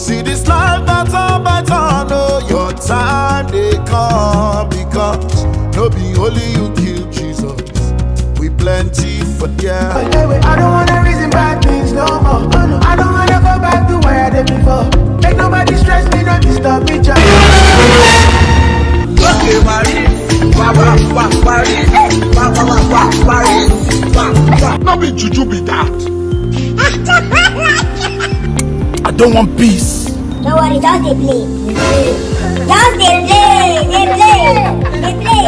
See this life better, better, know your time they come because no be only you kill Jesus. We plenty for yeah. I don't wanna reason bad things no more. Oh, no. I don't wanna go back to where I did before. Make nobody stress me, not disturb me, child. Okay, Marie. No be juju be that. I don't want peace. Don't worry, just they play. Just they play, they play, they play.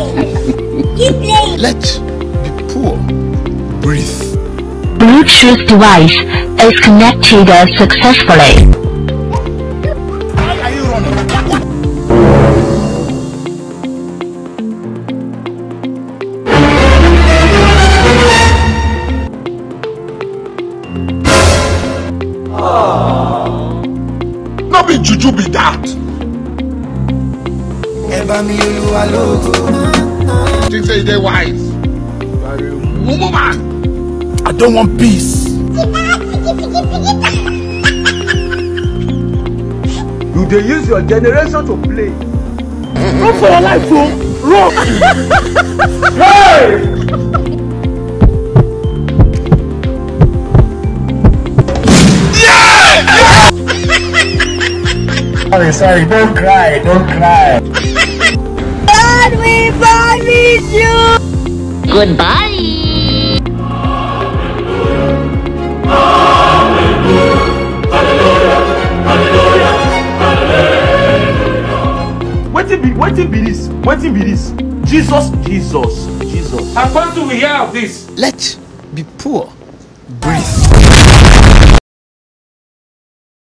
Keep playing. Let the poor breathe. Bluetooth device is connected successfully. No be juju be that. Ẹ bá mi Olúwa lógo. Think say you dey wise. Mumu man. I don't want peace. You dey use your generation to play. Run for your life, o. Run. Sorry, sorry, don't cry, don't cry. God, we promise you. Goodbye. wetin be wetin be this wetin be this jesus jesus jesus How come do we hear of this? let be poor breathe.